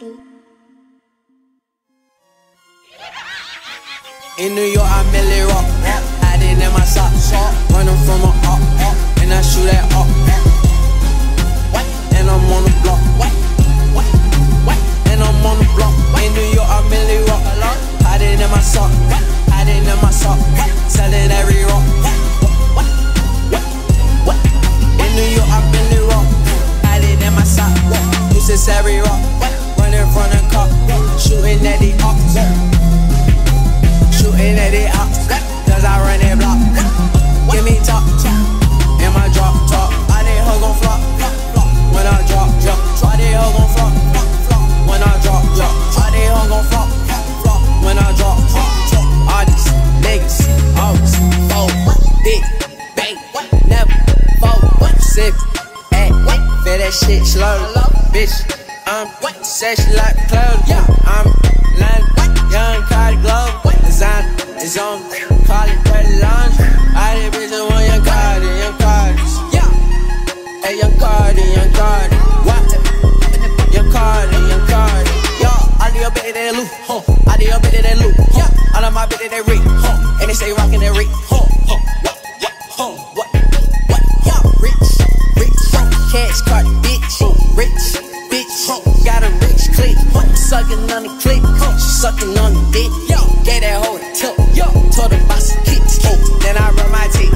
Sassy. In New York, I Milly Rock. Hiding in my socks. Running from a up. And I shoot at up. And I'm on the block. And I'm on the block. In New York, I Milly Rock. Hiding in my sock. Hiding in my sock. Selling every rock. In New York, I Milly Rock. Hiding in my sock. Uses every rock. In my drop top. I did hug on flop. When I drop, drop. Try they hug on flop. When I drop, drop. Try they hug on flop. When I drop, drop. All these niggas fold. Big bang. Never fold. Sip. Ay. Feel that shit. Bitch. I'm like. Yeah. I'm lying. Young Carti Glow. Design is on. Call it. Of your loot. Huh. All of my bitches they reek. Huh. And they stay rockin' that reek. Huh. Huh. Huh. Rich, rich. Huh. Cash card, bitch. Rich, bitch. Huh. Got a rich click. Huh. Sucking on the click. Huh. She sucking on the dick. Yo, gave that hoe a tip. Yo, told her about some kicks. Huh. Then I run my teeth.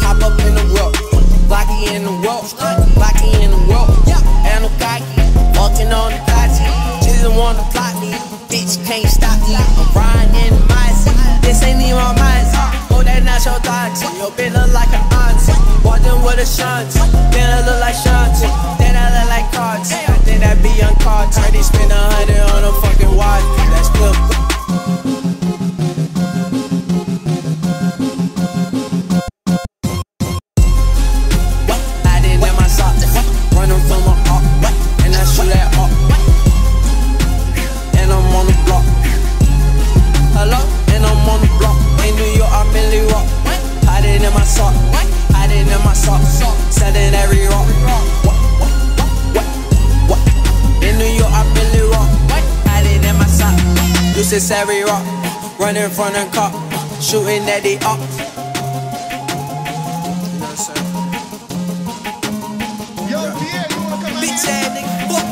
Hop up in the world. Blocky in the world. Blocky in the world. Yeah. And I'm cocky. Walking on the Gotti. Just wanna plot me. Bitch can't stop me. I'm riding in my seat. This ain't even my mindset. Oh, that not your thoughts. Your bitch look like an auntie. Walking with a shanty. Then I look like Shanti. sock. I didn't in my sock. Selling every rock. What? What? What? What? In New York, I Milly Rock. Hiding in my sock. Uses every rock. Running from the cop. Shooting at the up. Yo, Pierre, you wanna come out? Bitch